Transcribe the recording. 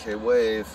Okay, wave.